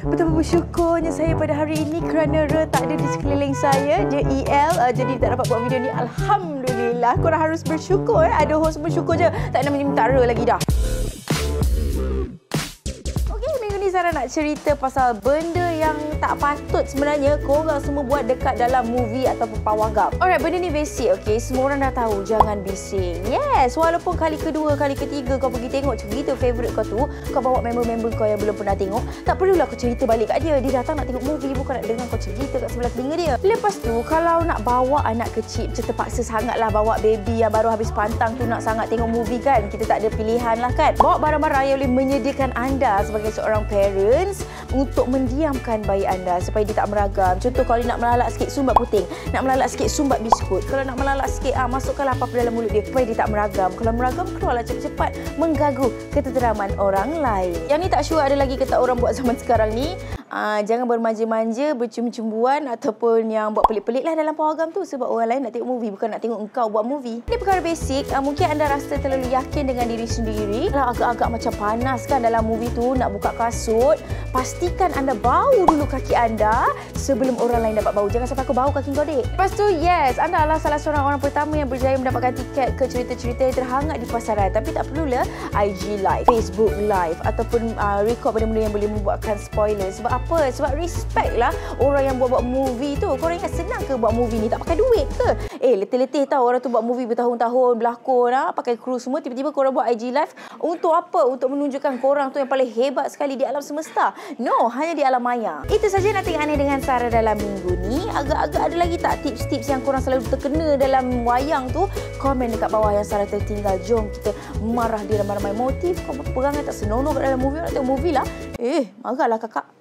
Betapa bersyukurnya saya pada hari ini kerana Re tak ada di sekeliling saya. Dia EL, uh, jadi tak dapat buat video ni. Alhamdulillah. Korang harus bersyukur. Eh. Ada host bersyukur je. Tak nak minta Re lagi dah. Sarah nak cerita pasal benda yang tak patut sebenarnya korang semua buat dekat dalam movie ataupun pawagam. Alright, benda ni basic, okay? Semua orang dah tahu, jangan bising. Yes, walaupun kali kedua, kali ketiga kau pergi tengok cerita favourite kau tu, kau bawa member-member kau yang belum pernah tengok, tak perlulah kau cerita balik kat dia. Dia datang nak tengok movie, bukan nak dengar kau cerita kat sebelah telinga dia. Lepas tu, kalau nak bawa anak kecil, macam terpaksa sangatlah bawa baby yang baru habis pantang tu nak sangat tengok movie kan, kita tak ada pilihan lah kan. Bawa barang-barang yang boleh menyediakan anda sebagai seorang parent parents untuk mendiamkan bayi anda supaya dia tak meragam. Contoh kalau dia nak melalak sikit sumbat puting, nak melalak sikit sumbat biskut. Kalau nak melalak sikit ah masukkanlah apa dalam mulut dia supaya dia tak meragam. Kalau meragam keluarlah cepat-cepat mengganggu ketenteraman orang lain. Yang ni tak sure ada lagi ke tak orang buat zaman sekarang ni. Uh, jangan bermanja-manja, bercumbu-cumbuan ataupun yang buat pelik-pelik lah dalam pawagam tu sebab orang lain nak tengok movie bukan nak tengok engkau buat movie. Ini perkara basic. Uh, mungkin anda rasa terlalu yakin dengan diri sendiri. Kalau agak-agak macam panas kan dalam movie tu nak buka kasut, pastikan anda bau dulu kaki anda sebelum orang lain dapat bau. Jangan sampai aku bau kaki kau, dek. Lepas tu, yes, anda adalah salah seorang orang pertama yang berjaya mendapatkan tiket ke cerita-cerita yang terhangat di pasaran. Tapi tak perlulah IG Live, Facebook Live ataupun uh, record benda-benda yang boleh membuatkan spoiler. Sebab apa? Sebab respect lah orang yang buat-buat movie tu. Korang ingat senang ke buat movie ni? Tak pakai duit ke? Eh, letih-letih tahu orang tu buat movie bertahun-tahun, berlakon, ha? pakai kru semua. Tiba-tiba korang buat IG live. Untuk apa? Untuk menunjukkan korang tu yang paling hebat sekali di alam semesta. No, hanya di alam maya. Itu saja nanti aneh dengan Sarah dalam minggu ni. Agak-agak ada lagi tak tips-tips yang korang selalu terkena dalam wayang tu? Komen dekat bawah yang Sarah tertinggal. Jom kita marah di ramai-ramai motif. Kau perangai tak senonoh kat dalam movie. Nak tengok movie lah. Eh, marahlah kakak.